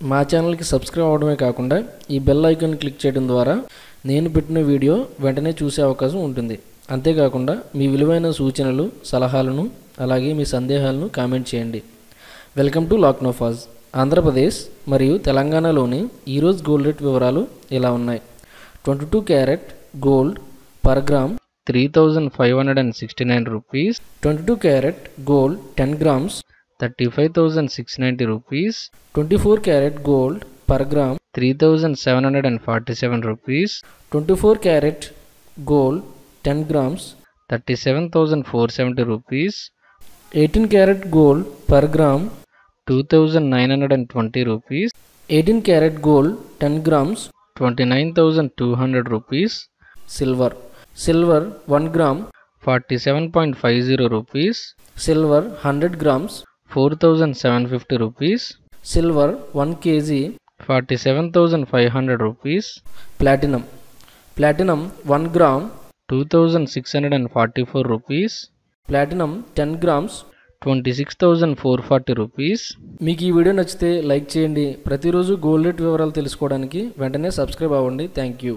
మా ఛానల్కి సబ్స్క్రైబ్ అవ్వడమే కాకుండా ఈ బెల్ ఐకాన్ క్లిక్ చేయడం ద్వారా నేను పెట్టిన వీడియో వెంటనే చూసే అవకాశం ఉంటుంది. అంతేకాకుండా మీ విలువైన సూచనలు సలహాలను అలాగే మీ సందేహాలను కామెంట్ చేయండి. వెల్కమ్ టు లాక్నోఫాజ్ ఆంధ్రప్రదేశ్ మరియు తెలంగాణలోని ఈరోజు గోల్డ్ రేట్ వివరాలు ఇలా ఉన్నాయి. Twenty two carat gold per gram three thousand five hundred and sixty nine rupees twenty two carat gold ten grams 35690 rupees. 24 carat gold per gram. 3747 rupees. 24 carat gold 10 grams. 37470 rupees. 18 carat gold per gram. 2920 rupees. 18 carat gold 10 grams. 29200 rupees. silver. silver 1 gram. 47.50 rupees. silver 100 grams. Four thousand seven fifty rupees. Silver one KG forty seven thousand five hundred rupees. Platinum platinum one gram two thousand six hundred and forty four rupees. Platinum ten grams twenty six thousand four forty rupees. మీకు ఈ video నచ్చితే like చేయండి. ప్రతిరోజు gold rate వివరాలు తెలుసుకోవడానికి వెంటనే subscribe అవ్వండి. Thank you